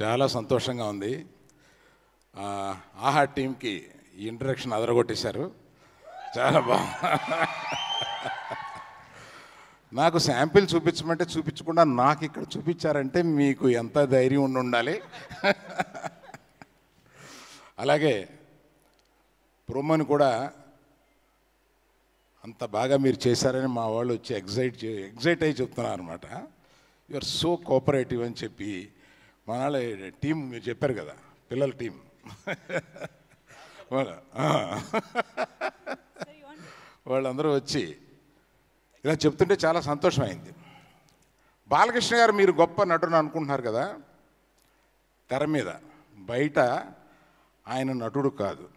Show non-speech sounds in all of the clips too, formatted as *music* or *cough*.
చాలా సంతోషంగా ఉంది. ఆహా టీంకి ఈ ఇంట్రడక్షన్ అదరగొట్టేశారు. చాలా బాగా నాకు శాంపిల్ చూపించమంటే చూపించకుండా నాకు ఇక్కడ చూపించారంటే మీకు ఎంత ధైర్యం ఉండి ఉండాలి. అలాగే ప్రోమోని కూడా అంత బాగా మీరు చేశారని మా వాళ్ళు వచ్చి ఎగ్జైట్ ఎగ్జైట్ అయ్యి చెప్తున్నారు అనమాట యు ఆర్ సో కోఆపరేటివ్ అని చెప్పి మా వాళ్ళ టీం మీరు చెప్పారు కదా పిల్లల టీం. వాళ్ళ వాళ్ళందరూ వచ్చి ఇలా చెప్తుంటే చాలా సంతోషమైంది. బాలకృష్ణ గారు మీరు గొప్ప నటుడు అనుకుంటున్నారు కదా తెర మీద బయట ఆయన నటుడు కాదు.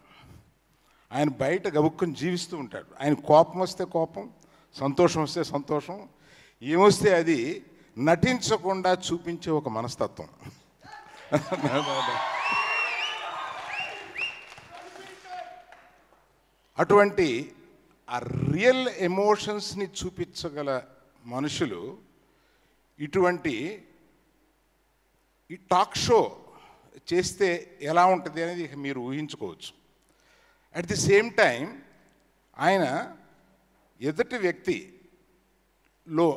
ఆయన బయట గబుక్కుని జీవిస్తూ ఉంటాడు. ఆయన కోపం వస్తే కోపం సంతోషం వస్తే సంతోషం ఏమొస్తే అది నటించకుండా చూపించే ఒక మనస్తత్వం. *laughs* అటువంటి ఆ రియల్ ఎమోషన్స్ని చూపించగల మనుషులు ఇటువంటి ఈ టాక్ షో చేస్తే ఎలా ఉంటుంది అనేది మీరు ఊహించుకోవచ్చు. అట్ ది సేమ్ టైం ఆయన ఎదుటి వ్యక్తిలో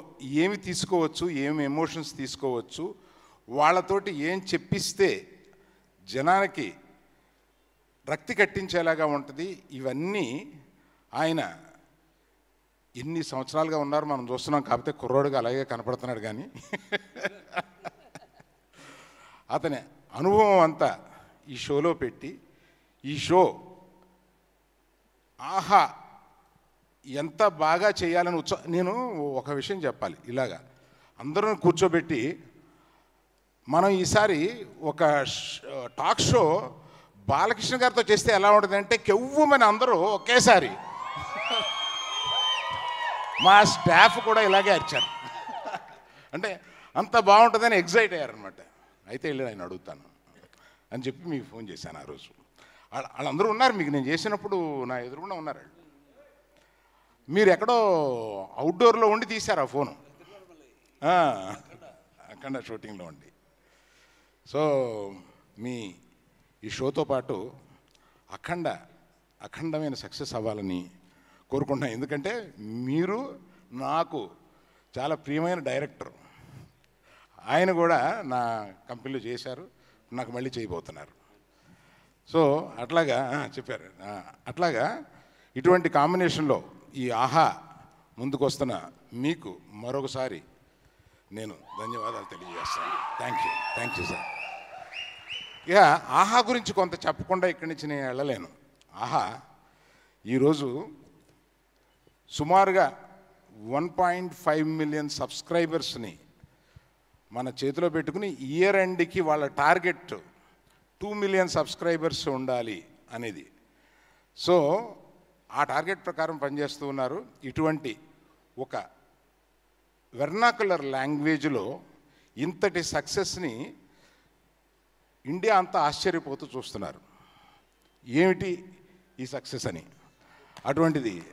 ఏమి తీసుకోవచ్చు ఏమి ఎమోషన్స్ తీసుకోవచ్చు వాళ్ళతోటి ఏం చెప్పిస్తే జనానికి రక్తి కట్టించేలాగా ఉంటుంది ఇవన్నీ ఆయన ఎన్ని సంవత్సరాలుగా ఉన్నారు మనం చూస్తున్నాం కాకపోతే కుర్రోడుగా అలాగే కనపడుతున్నాడు కానీ అతని అనుభవం అంతా ఈ షోలో పెట్టి ఈ షో ఆహా ఎంత బాగా చేయాలని ఉత్సవ నేను ఒక విషయం చెప్పాలి ఇలాగా. అందరూ కూర్చోబెట్టి మనం ఈసారి ఒక టాక్ షో బాలకృష్ణ గారితో చేస్తే ఎలా ఉంటుందంటే కెవ్వమని అందరూ ఒకేసారి. మా స్టాఫ్ కూడా ఇలాగే అరిచారు. అంటే అంత బాగుంటుందని ఎగ్జైట్ అయ్యారనమాట అయితే వెళ్ళి నేను అడుగుతాను అని చెప్పి మీకు ఫోన్ చేశాను ఆ రోజు. వాళ్ళందరూ ఉన్నారు మీకు నేను చేసినప్పుడు నా ఎదురుగుండా ఉన్నారు వాళ్ళు. మీరు ఎక్కడో అవుట్డోర్లో ఉండి తీశారు ఆ ఫోను. అక్కడ షూటింగ్లో ఉండి. సో మీ ఈ షోతో పాటు అఖండ అఖండమైన సక్సెస్ అవ్వాలని కోరుకుంటున్నాను ఎందుకంటే మీరు నాకు చాలా ప్రియమైన డైరెక్టర్. ఆయన కూడా నా కంపెనీలో చేశారు నాకు మళ్ళీ చేయబోతున్నారు. సో అట్లాగా చెప్పారు. అట్లాగా ఇటువంటి కాంబినేషన్లో ఈ ఆహా ముందుకు వస్తున్న మీకు మరొకసారి నేను ధన్యవాదాలు తెలియజేస్తాను. Thank you. Thank you sir. ఇక ఆహా గురించి కొంత చెప్పకుండా ఇక్కడి నుంచి నేను వెళ్ళలేను. ఆహా ఈరోజు సుమారుగా వన్ పాయింట్ ఫైవ్ మిలియన్ సబ్స్క్రైబర్స్ని మన చేతిలో పెట్టుకుని ఇయర్ ఎండ్కి వాళ్ళ టార్గెట్ టూ మిలియన్ సబ్స్క్రైబర్స్ ఉండాలి అనేది. సో ఆ టార్గెట్ ప్రకారం పనిచేస్తూ ఉన్నారు. ఇటువంటి ఒక వెర్నాకులర్ లాంగ్వేజ్లో ఇంతటి సక్సెస్ని ఇండియా అంతా ఆశ్చర్యపోతూ చూస్తున్నారు. ఏమిటి ఈ సక్సెస్ అని? అటువంటిది.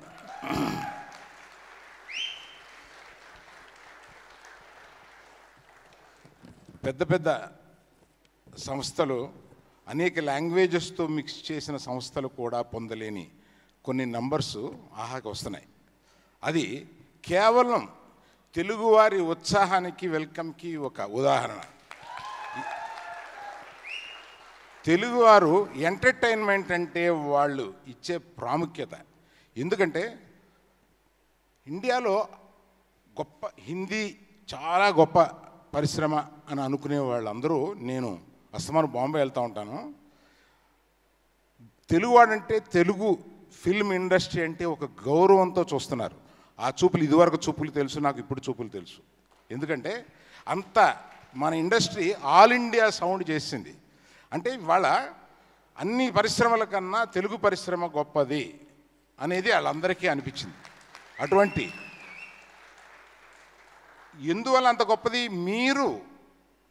పెద్ద పెద్ద సంస్థలు అనేక లాంగ్వేజెస్తో మిక్స్ చేసిన సంస్థలు కూడా పొందలేని కొన్ని నంబర్స్ ఆహాకి వస్తున్నాయి. అది కేవలం తెలుగువారి ఉత్సాహానికి వెల్కమ్కి ఒక ఉదాహరణ. తెలుగువారు ఎంటర్టైన్మెంట్ అంటే వాళ్ళు ఇచ్చే ప్రాముఖ్యత. ఎందుకంటే ఇండియాలో గొప్ప హిందీ చాలా గొప్ప పరిశ్రమ అని అనుకునే వాళ్ళందరూ నేను అస్తమాను బాంబే వెళ్తూ ఉంటాను. తెలుగువాడంటే తెలుగు ఫిల్మ్ ఇండస్ట్రీ అంటే ఒక గౌరవంతో చూస్తున్నారు. ఆ చూపులు ఇదివరకు చూపులు తెలుసు నాకు ఇప్పుడు చూపులు తెలుసు. ఎందుకంటే అంత మన ఇండస్ట్రీ ఆల్ ఇండియా సౌండ్ చేసింది. అంటే ఇవాళ అన్ని పరిశ్రమల కన్నా తెలుగు పరిశ్రమ గొప్పది అనేది వాళ్ళందరికీ అనిపించింది. అటువంటి ఎందువల్ల అంత గొప్పది? మీరు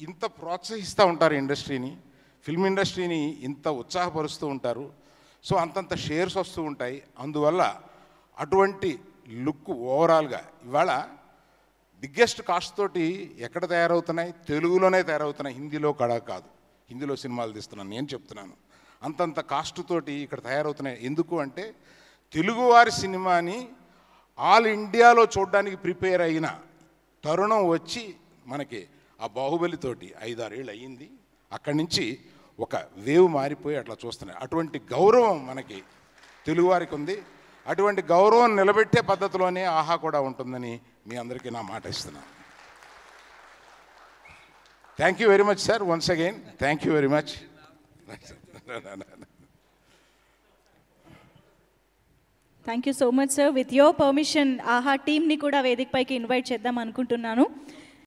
ఇంత ప్రోత్సహిస్తూ ఉంటారు ఇండస్ట్రీని ఫిల్మ్ ఇండస్ట్రీని ఇంత ఉత్సాహపరుస్తూ ఉంటారు. సో అంతంత షేర్స్ వస్తూ ఉంటాయి. అందువల్ల అటువంటి లుక్ ఓవరాల్గా ఇవాళ బిగ్గెస్ట్ కాస్ట్ తోటి ఎక్కడ తయారవుతున్నాయి? తెలుగులోనే తయారవుతున్నాయి. హిందీలో కడ కాదు. హిందీలో సినిమాలు తీస్తున్నాను నేను చెప్తున్నాను. అంతంత కాస్ట్ తోటి ఇక్కడ తయారవుతున్నాయి. ఎందుకు అంటే తెలుగువారి సినిమాని ఆల్ ఇండియాలో చూడడానికి ప్రిపేర్ అయిన తరుణం వచ్చి మనకి ఆ బాహుబలితోటి ఐదారేళ్ళు అయ్యింది. అక్కడి నుంచి ఒక వేవ్ మారిపోయి అట్లా చూస్తున్నాయి. అటువంటి గౌరవం మనకి తెలుగువారికి ఉంది. అటువంటి గౌరవం నిలబెట్టే పద్ధతిలోనే ఆహా కూడా ఉంటుందని మీ అందరికీ నా మాట ఇస్తున్నాను. Thank you very much sir once again thank you very much thank you so much sir with your permission Aha టీమ్ని కూడా వేదికపైకి ఇన్వైట్ చేద్దాం అనుకుంటున్నాను.